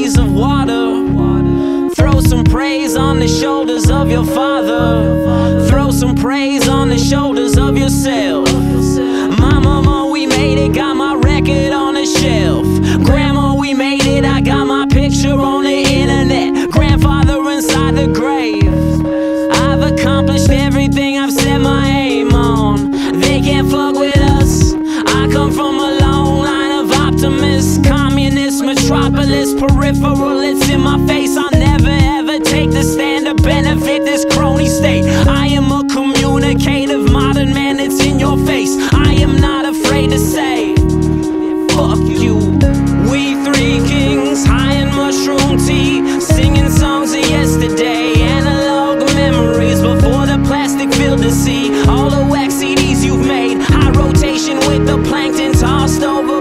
bodies of water. Throw some praise on the shoulders of your father. Throw some praise on the shoulders of yourself. My mama, we made it, got my record on the shelf. Grandma, we made it, I got my picture on the internet. Grandfather inside the grave. I've accomplished everything I've set my aim on. They can't fuck with us. I come from a long line of optimists. Communist metropolis, peripheral, it's in my face. I'll never ever take the stand to benefit this crony state. I am a communicative modern man, it's in your face. I am not afraid to say, fuck you. We three kings, high in mushroom tea, singing songs of yesterday. Analog memories before the plastic filled the sea. All the wax CDs you've made, high rotation with the plankton tossed over.